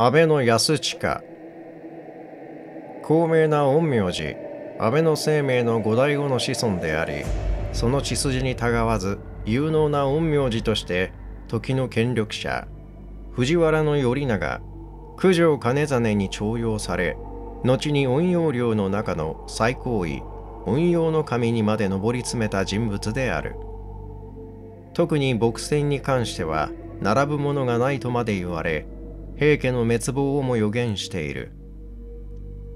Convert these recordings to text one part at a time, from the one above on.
安倍の安親。高名な陰陽師。安倍の生命の五代後の子孫でありその血筋にたがわず有能な陰陽師として時の権力者藤原頼長九条兼実に重用され後に陰陽寮の中の最高位陰陽の神にまで上り詰めた人物である。特に牧戦に関しては並ぶものがないとまで言われ平家の滅亡をも予言している。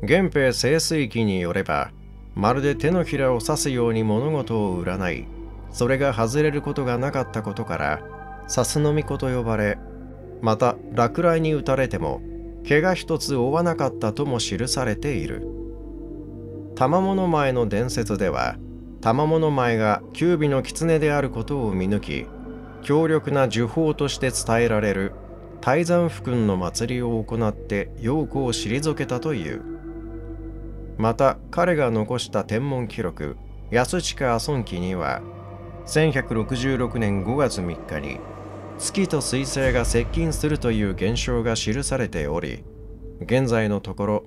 源平盛水記によればまるで手のひらを刺すように物事を占い。それが外れることがなかったことからさすのみこと呼ばれまた落雷に打たれても怪我一つ負わなかったとも記されている。玉物前の伝説では玉物前が九尾の狐であることを見抜き強力な呪法として伝えられる。泰山府君の祭りを行って陽子を退けたというまた彼が残した天文記録安親阿孫記には1166年5月3日に月と水星が接近するという現象が記されており現在のところ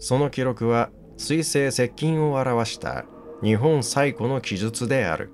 その記録は水星接近を表した日本最古の記述である。